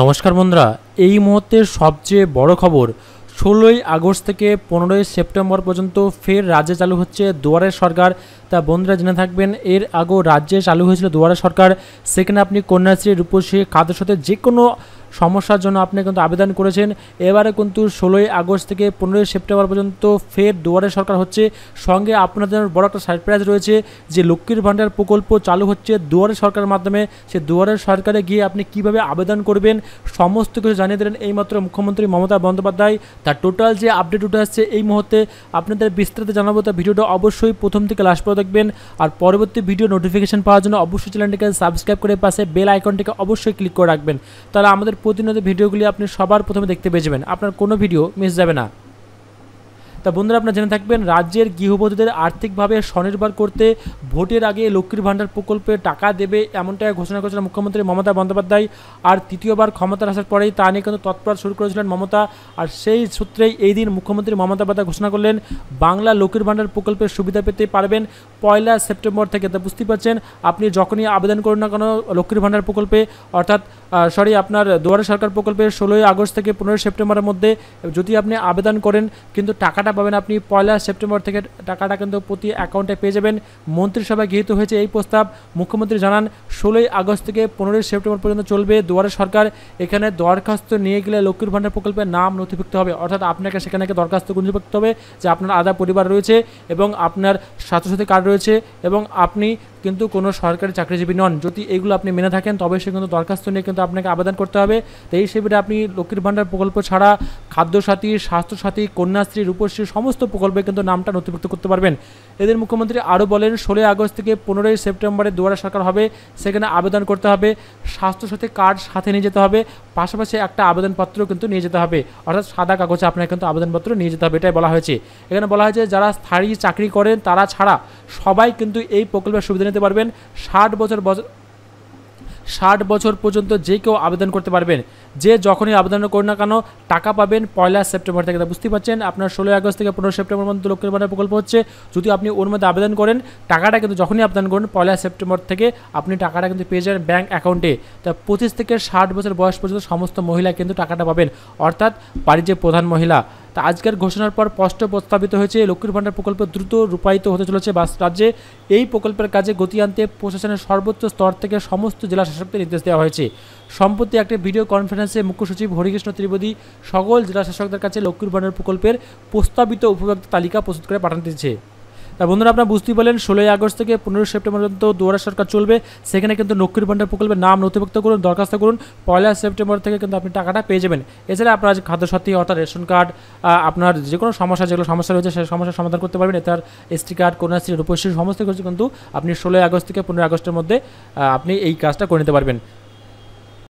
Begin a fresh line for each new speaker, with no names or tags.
নমস্কার বন্ধুরা, এই মুহূর্তের সবচেয়ে বড় খবর, ষোলোই আগস্ট থেকে পনেরোই সেপ্টেম্বর পর্যন্ত ফের রাজ্যে চালু হচ্ছে দুয়ারের সরকার। তা বন্ধুরা জেনে থাকবেন, এর আগেও রাজ্যে চালু হয়েছিল দুয়ারের সরকার। সেখানে আপনি কন্যাশ্রী, রূপশ্রী খাদ্য সাথে যে কোনো সমস্যার জন্য আপনি কিন্তু আবেদন করেছেন। এবারে কিন্তু ষোলোই আগস্ট থেকে পনেরোই সেপ্টেম্বর পর্যন্ত ফের দুয়ারে সরকার হচ্ছে। সঙ্গে আপনাদের বড় একটা সারপ্রাইজ রয়েছে যে লক্ষ্মীর ভাণ্ডার প্রকল্প চালু হচ্ছে দুয়ারে সরকারের মাধ্যমে। সে দুয়ারে সরকারে গিয়ে আপনি কীভাবে আবেদন করবেন? সমস্ত কিছু জানিয়ে দিলেন এইমাত্র মুখ্যমন্ত্রী মমতা বন্দ্যোপাধ্যায়। তার টোটাল যে আপডেট উঠে আসছে এই মুহূর্তে আপনাদের বিস্তারিত জানাব। তা ভিডিওটা অবশ্যই প্রথম থেকে লাস্ট পর্যন্ত দেখবেন। আর পরবর্তী ভিডিও নোটিফিকেশন পাওয়ার জন্য অবশ্যই চ্যানেলটিকে সাবস্ক্রাইব করে পাশে বেল আইকনটিকে অবশ্যই ক্লিক করে রাখবেন। তাহলে আমাদের প্রতিনিয়ত ভিডিওগুলি আপনি সবার প্রথমে দেখতে পেয়ে যাবেন। আপনার কোনো ভিডিও মিস যাবে না। তা বন্ধুরা, আপনারা জেনে থাকবেন, রাজ্যের গৃহবধূদের আর্থিকভাবে স্বনির্ভর করতে ভোটের আগে লক্ষ্মীর ভাণ্ডার প্রকল্পে টাকা দেবে এমনটাই ঘোষণা করেছিলেন মুখ্যমন্ত্রী মমতা বন্দ্যোপাধ্যায়। আর তৃতীয়বার ক্ষমতার আসার পরেই তা নিয়ে কিন্তু তৎপর শুরু করেছিলেন মমতা। আর সেই সূত্রেই এই দিন মুখ্যমন্ত্রী মমতা বন্দ্যোপাধ্যায় ঘোষণা করলেন, বাংলা লক্ষ্মীর ভাণ্ডার প্রকল্পের সুবিধা পেতে পারবেন পয়লা সেপ্টেম্বর থেকে। তা বুঝতেই পারছেন, আপনি যখনই আবেদন করুন না কোনো, লক্ষ্মীর ভাণ্ডার প্রকল্পে, অর্থাৎ সরি আপনার দুয়ারে সরকার প্রকল্পে ষোলোই আগস্ট থেকে পনেরোই সেপ্টেম্বরের মধ্যে যদি আপনি আবেদন করেন, কিন্তু টাকাটা পাবেন আপনি পয়লা সেপ্টেম্বর থেকে টাকাটা কিন্তু প্রতি অ্যাকাউন্টে পেয়ে যাবেন। মন্ত্রিসভায় গৃহীত হয়েছে এই প্রস্তাব। মুখ্যমন্ত্রী জানান, ষোলোই আগস্ট থেকে পনেরোই সেপ্টেম্বর পর্যন্ত চলবে দুয়ারে সরকার। এখানে দরখাস্ত নিয়ে গেলে লক্ষ্মীর ভাণ্ডার প্রকল্পের নাম নথিভুক্ত হবে। অর্থাৎ আপনাকে সেখানে দরখাস্ত নথিভুক্ত হবে যে আপনার আদা পরিবার রয়েছে এবং আপনার স্বাস্থ্যসাথী কার্ড রয়েছে এবং আপনি কিন্তু কোনো সরকারি চাকরিজীবী নন। যদি এগুলো আপনি মেনে থাকেন, তবে সে কিন্তু দরখাস্ত নিয়ে কিন্তু আপনাকে আবেদন করতে হবে। তো এই হিসেবে আপনি লক্ষ্মীর ভাণ্ডার প্রকল্প ছাড়া খাদ্যসাথী, স্বাস্থ্যসাথী, কন্যাশ্রী, রূপশ্রী সমস্ত প্রকল্পে কিন্তু নামটা নথিভুক্ত করতে পারবেন। এদের মুখ্যমন্ত্রী আরও বলেন, ষোলোই আগস্ট থেকে পনেরোই সেপ্টেম্বরে দুয়ারা সরকার হবে, সেখানে আবেদন করতে হবে। স্বাস্থ্যসাথী কার্ড সাথে নিয়ে যেতে হবে। পাশাপাশি একটা আবেদনপত্র কিন্তু নিয়ে যেতে হবে। অর্থাৎ সাদা কাগজে আপনাকে কিন্তু আবেদনপত্র নিয়ে যেতে হবে, এটাই বলা হয়েছে। এখানে বলা হয়েছে, যারা স্থায়ী চাকরি করেন, তারা ছাড়া সবাই কিন্তু এই প্রকল্পের সুবিধা নিতে পারবেন। ষাট বছর বছর ষাট বছর পর্যন্ত যে কেউ আবেদন করতে পারবেন। যে যখনই আবেদন করুন না কেন, টাকা পাবেন পয়লা সেপ্টেম্বর থেকে। বুঝতে পারছেন, আপনার ষোলোই আগস্ট থেকে পনেরো সেপ্টেম্বর পর্যন্ত লক্ষ্মীর ভাণ্ডার প্রকল্প হচ্ছে। যদি আপনি ওর মধ্যে আবেদন করেন, টাকাটা কিন্তু যখনই আবেদন করেন, পয়লা সেপ্টেম্বর থেকে আপনি টাকাটা কিন্তু পেয়ে যাবেন ব্যাঙ্ক অ্যাকাউন্টে। তা পঁচিশ থেকে ষাট বছর বয়স পর্যন্ত সমস্ত মহিলা কিন্তু টাকাটা পাবেন। অর্থাৎ বাড়ির যে প্রধান মহিলা তা আজকের ঘোষণার পর স্পষ্ট প্রস্তাবিত হয়েছে, লক্ষ্মীর ভাণ্ডার প্রকল্প দ্রুত রূপায়িত হতে চলেছে রাজ্যে। এই প্রকল্পের কাজে গতি আনতে প্রশাসনের সর্বোচ্চ স্তর থেকে সমস্ত জেলা শাসকদের নির্দেশ দেওয়া হয়েছে। সম্প্রতি একটি ভিডিও কনফারেন্সে মুখ্য সচিব হরিকৃষ্ণ ত্রিবেদী সকল জেলা শাসকদের কাছে লক্ষ্মীর ভাণ্ডার প্রকল্পের প্রস্তাবিত উপভোক্তা তালিকা প্রস্তুত করে পাঠান দিয়েছে তা বন্ধুরা আপনারা বুঝতেই পারলেন, ষোলোই আগস্ট থেকে পনেরোই সেপ্টেম্বর পর্যন্ত দুয়ারা সরকার চলবে। সেখানে কিন্তু নক্ষীর ভাণ্ডার প্রকল্পের নাম নথিভুক্ত করুন, দরখাস্ত করুন। পয়লা সেপ্টেম্বর থেকে কিন্তু আপনি টাকাটা পেয়ে যাবেন। এছাড়া আপনার খাদ্যসাথী অর্থাৎ রেশন কার্ড আপনার যে কোনো সমস্যা, যেগুলো সমস্যা রয়েছে, সেই সমস্যার সমাধান করতে পারবেন। এটার এসটি কার্ড কন্যাশ্রী, রূপশ্রী, সমস্ত কিছু কিন্তু আপনি ষোলোই আগস্ট থেকে পনেরোই আগস্টের মধ্যে আপনি এই কাজটা করে নিতে পারবেন।